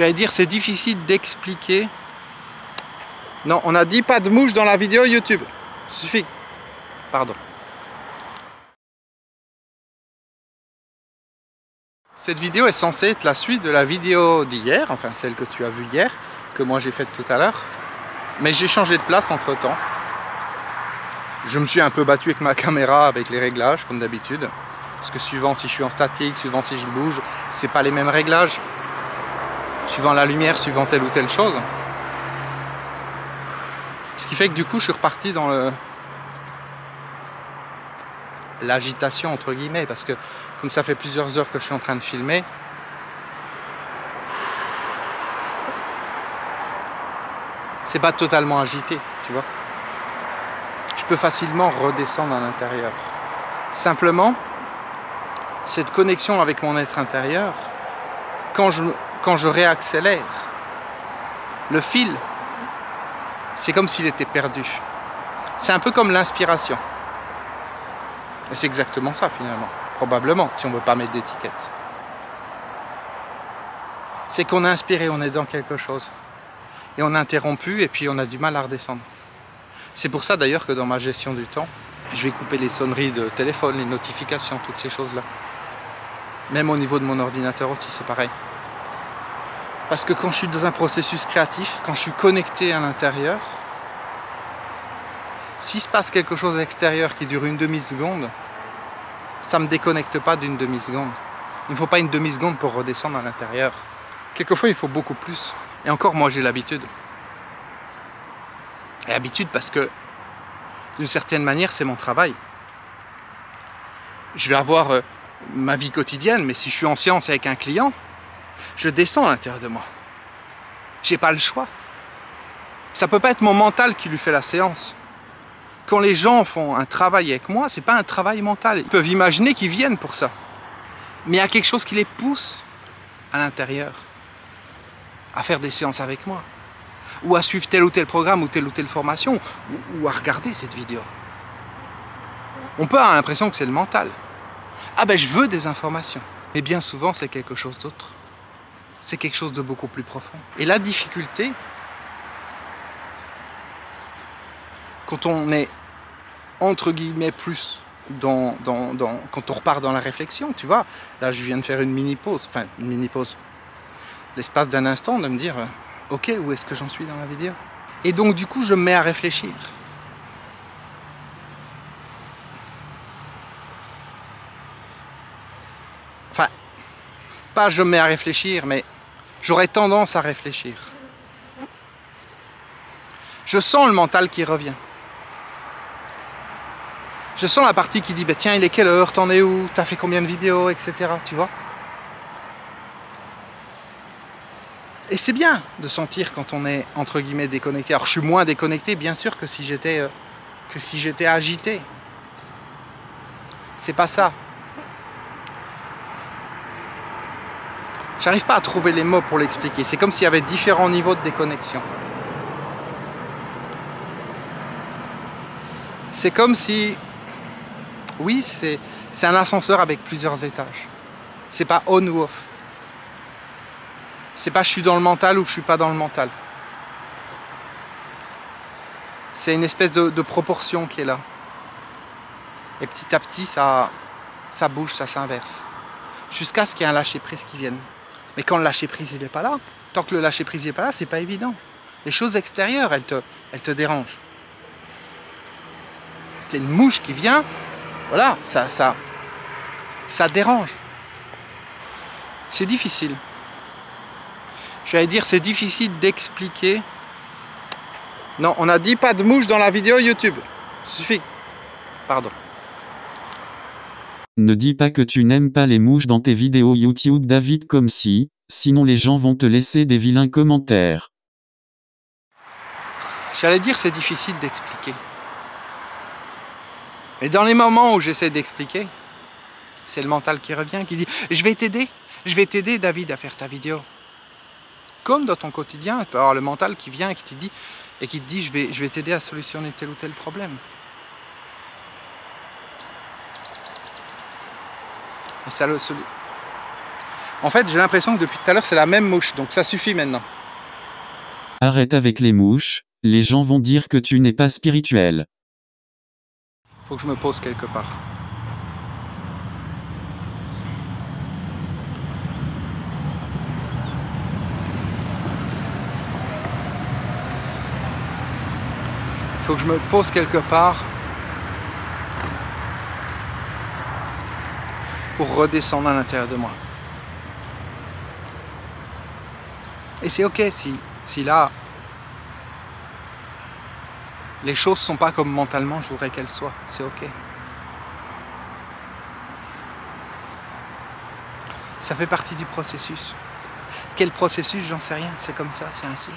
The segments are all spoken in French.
J'allais dire, c'est difficile d'expliquer. Non, on a dit pas de mouche dans la vidéo YouTube. Suffit. Pardon. Cette vidéo est censée être la suite de la vidéo d'hier, enfin celle que tu as vue hier, que moi j'ai faite tout à l'heure. Mais j'ai changé de place entre temps. Je me suis un peu battu avec ma caméra, avec les réglages, comme d'habitude. Parce que suivant si je suis en statique, suivant si je bouge, c'est pas les mêmes réglages. Suivant la lumière, suivant telle ou telle chose. Ce qui fait que du coup, je suis reparti dans le l'agitation entre guillemets, parce que comme ça fait plusieurs heures que je suis en train de filmer, c'est pas totalement agité, tu vois. Je peux facilement redescendre à l'intérieur. Simplement, cette connexion avec mon être intérieur, quand je, quand je réaccélère, le fil, c'est comme s'il était perdu. C'est un peu comme l'inspiration. Et c'est exactement ça finalement, probablement, si on ne veut pas mettre d'étiquette. C'est qu'on a inspiré, on est dans quelque chose. Et on a interrompu et puis on a du mal à redescendre. C'est pour ça d'ailleurs que dans ma gestion du temps, je vais couper les sonneries de téléphone, les notifications, toutes ces choses-là. Même au niveau de mon ordinateur aussi, c'est pareil. Parce que quand je suis dans un processus créatif, quand je suis connecté à l'intérieur, s'il se passe quelque chose à l'extérieur qui dure une demi-seconde, ça ne me déconnecte pas d'une demi-seconde. Il ne faut pas une demi-seconde pour redescendre à l'intérieur. Quelquefois, il faut beaucoup plus. Et encore, moi, j'ai l'habitude. L'habitude parce que, d'une certaine manière, c'est mon travail. Je vais avoir euh, ma vie quotidienne, mais si je suis en séance avec un client, je descends à l'intérieur de moi. J'ai pas le choix. Ça peut pas être mon mental qui lui fait la séance. Quand les gens font un travail avec moi, c'est pas un travail mental. Ils peuvent imaginer qu'ils viennent pour ça. Mais il y a quelque chose qui les pousse à l'intérieur à faire des séances avec moi. Ou à suivre tel ou tel programme ou telle ou telle formation. Ou, à regarder cette vidéo. On peut avoir l'impression que c'est le mental. Ah ben je veux des informations. Mais bien souvent c'est quelque chose d'autre. C'est quelque chose de beaucoup plus profond. Et la difficulté, quand on est entre guillemets plus dans, quand on repart dans la réflexion, tu vois, là je viens de faire une mini pause, enfin une mini pause, l'espace d'un instant de me dire, euh, ok, où est-ce que j'en suis dans la vidéo Et donc du coup je me mets à réfléchir. Je me mets à réfléchir, mais j'aurais tendance à réfléchir. Je sens le mental qui revient. Je sens la partie qui dit, bah, tiens, il est quelle heure, t'en es où, t'as fait combien de vidéos, etc. Tu vois Et c'est bien de sentir quand on est, entre guillemets, déconnecté. Alors, je suis moins déconnecté, bien sûr, que si j'étais euh, que si j'étais agité. C'est pas ça. J'arrive pas à trouver les mots pour l'expliquer. C'est comme s'il y avait différents niveaux de déconnexion. C'est comme si oui, c'est un ascenseur avec plusieurs étages. C'est pas on ou off. C'est pas je suis dans le mental ou je suis pas dans le mental. C'est une espèce de, proportion qui est là. Et petit à petit, ça, ça bouge, ça s'inverse. Jusqu'à ce qu'il y ait un lâcher-prise qui vienne. Mais quand le lâcher-prise n'est pas là, tant que le lâcher-prise n'est pas là, c'est pas évident. Les choses extérieures, elles te, elles te dérangent. C'est une mouche qui vient, voilà, ça, ça, ça dérange. C'est difficile. J'allais dire, c'est difficile d'expliquer. Non, on a dit pas de mouche dans la vidéo YouTube. Suffit. Pardon. Ne dis pas que tu n'aimes pas les mouches dans tes vidéos YouTube David comme si, sinon les gens vont te laisser des vilains commentaires. J'allais dire c'est difficile d'expliquer. Et dans les moments où j'essaie d'expliquer, c'est le mental qui revient, qui dit « Je vais t'aider, je vais t'aider David à faire ta vidéo. » Comme dans ton quotidien, tu peux avoir le mental qui vient et qui te dit, et qui te dit je vais, je vais t'aider à solutionner tel ou tel problème. Et ça le En fait, j'ai l'impression que depuis tout à l'heure, c'est la même mouche, donc ça suffit maintenant. Arrête avec les mouches, les gens vont dire que tu n'es pas spirituel. Faut que je me pose quelque part. Faut que je me pose quelque part pour redescendre à l'intérieur de moi. Et c'est ok si, si là, les choses sont pas comme mentalement je voudrais qu'elles soient. C'est ok. Ça fait partie du processus. Quel processus, j'en sais rien. C'est comme ça, c'est ainsi.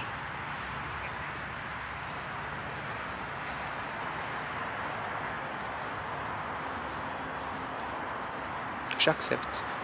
which accepts.